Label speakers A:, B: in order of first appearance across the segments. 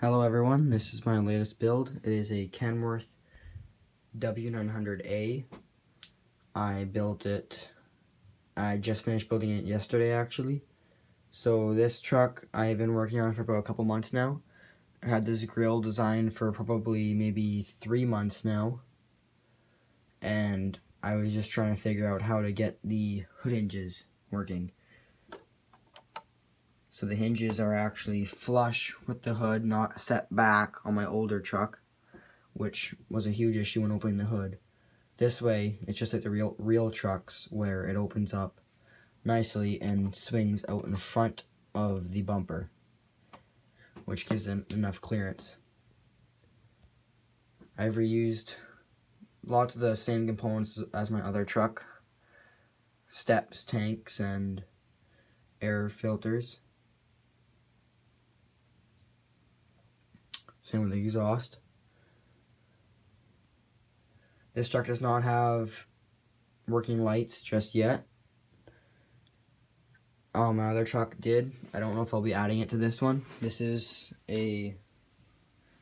A: Hello everyone, this is my latest build. It is a Kenworth W900A. I built it, I just finished building it yesterday actually. So this truck I've been working on for about a couple months now. I had this grill designed for probably maybe three months now. And I was just trying to figure out how to get the hood hinges working. So the hinges are actually flush with the hood, not set back on my older truck, which was a huge issue when opening the hood. This way, it's just like the real real trucks where it opens up nicely and swings out in front of the bumper, which gives them enough clearance. I've reused lots of the same components as my other truck, steps, tanks, and air filters. Same with the exhaust. This truck does not have working lights just yet. Oh, my other truck did. I don't know if I'll be adding it to this one. This is a,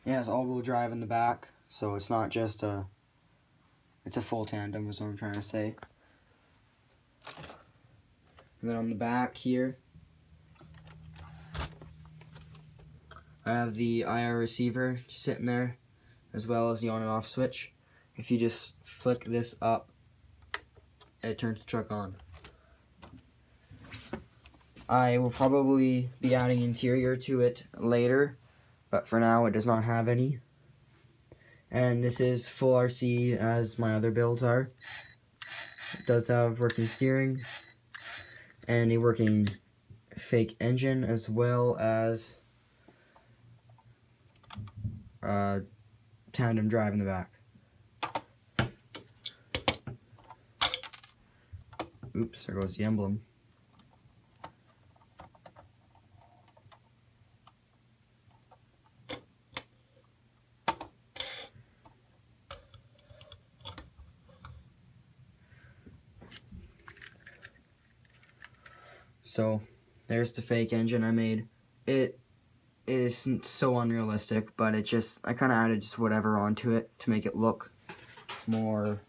A: yeah, it's all-wheel drive in the back, so it's not just a, it's a full tandem is what I'm trying to say. And then on the back here, I have the IR receiver just sitting there, as well as the on and off switch. If you just flick this up, it turns the truck on. I will probably be adding interior to it later, but for now it does not have any. And this is full RC as my other builds are. It does have working steering and a working fake engine as well as uh, tandem drive in the back. Oops, there goes the emblem. So, there's the fake engine I made. It is so unrealistic, but it just, I kind of added just whatever onto it to make it look more,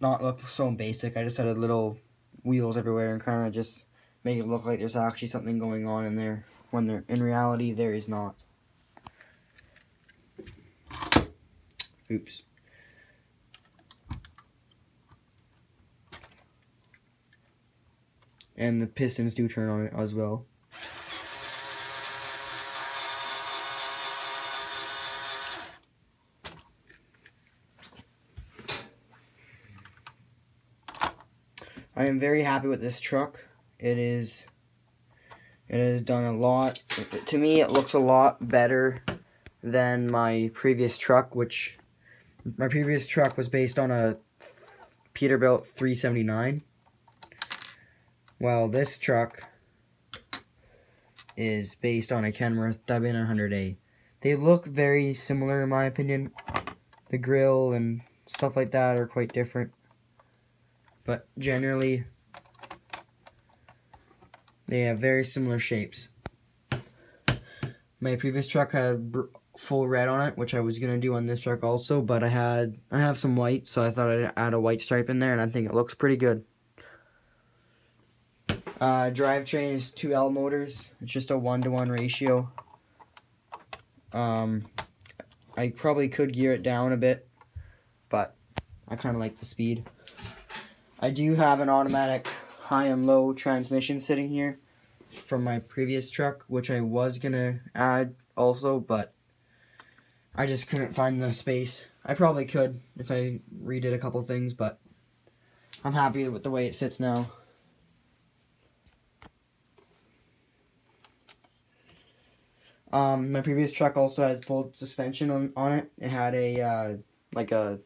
A: not look so basic. I just added little wheels everywhere and kind of just make it look like there's actually something going on in there when there, in reality, there is not. Oops. And the pistons do turn on it as well. I am very happy with this truck. It is, it has done a lot. To me, it looks a lot better than my previous truck, which my previous truck was based on a Peterbilt 379. Well, this truck is based on a Kenworth W900A. They look very similar in my opinion. The grill and stuff like that are quite different. But generally, they have very similar shapes. My previous truck had full red on it, which I was gonna do on this truck also, but I had I have some white, so I thought I'd add a white stripe in there, and I think it looks pretty good. Uh, drivetrain is two L motors. It's just a one to one ratio. Um, I probably could gear it down a bit, but I kind of like the speed. I do have an automatic high and low transmission sitting here from my previous truck, which I was going to add also, but I just couldn't find the space. I probably could if I redid a couple things, but I'm happy with the way it sits now. Um, my previous truck also had full suspension on, on it. It had a, uh, like a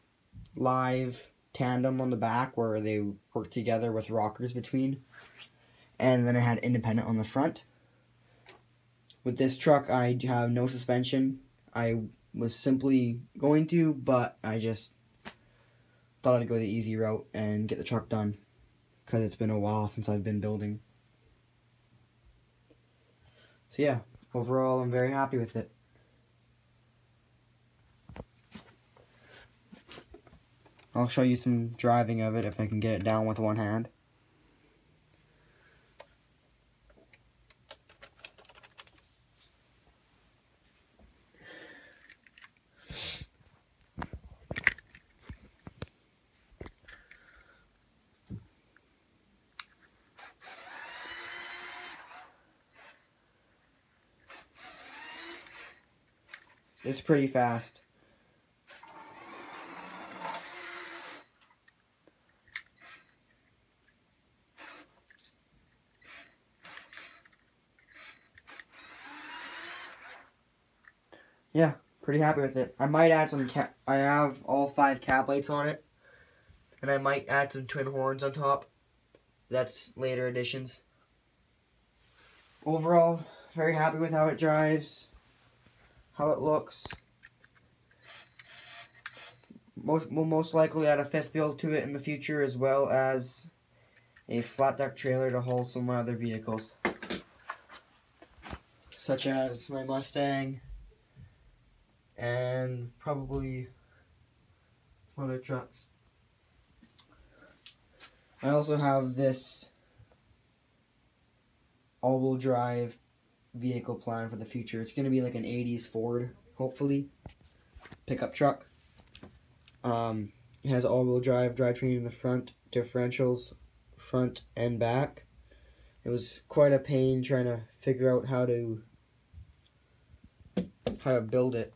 A: live tandem on the back where they work together with rockers between. And then I had independent on the front. With this truck, I have no suspension. I was simply going to, but I just thought I'd go the easy route and get the truck done. Because it's been a while since I've been building. So yeah, overall, I'm very happy with it. I'll show you some driving of it if I can get it down with one hand. It's pretty fast. Yeah, pretty happy with it. I might add some. I have all five cab lights on it, and I might add some twin horns on top. That's later additions. Overall, very happy with how it drives, how it looks. Most will most likely add a fifth build to it in the future, as well as a flat deck trailer to hold some of my other vehicles, such as my Mustang and probably some other trucks. I also have this all-wheel drive vehicle plan for the future. It's going to be like an 80s Ford, hopefully, pickup truck. Um, it has all-wheel drive, drivetrain in the front, differentials front and back. It was quite a pain trying to figure out how to how to build it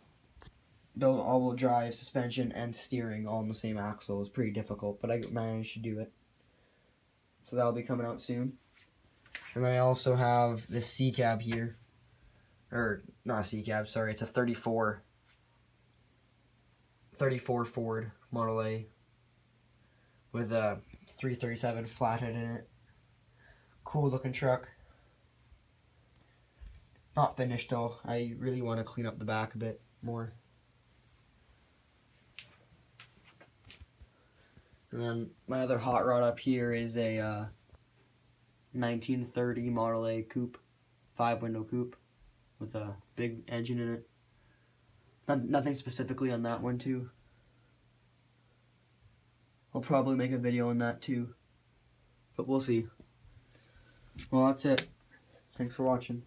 A: build all-wheel drive, suspension, and steering all in the same axle. Was pretty difficult, but I managed to do it. So that'll be coming out soon. And then I also have this C cab here. Or, not a C cab, sorry, it's a 34. 34 Ford Model A. With a 337 flathead in it. Cool looking truck. Not finished though. I really want to clean up the back a bit more. And then my other hot rod up here is a uh, 1930 Model A coupe, five window coupe, with a big engine in it. Not, nothing specifically on that one too. I'll probably make a video on that too, but we'll see. Well, that's it. Thanks for watching.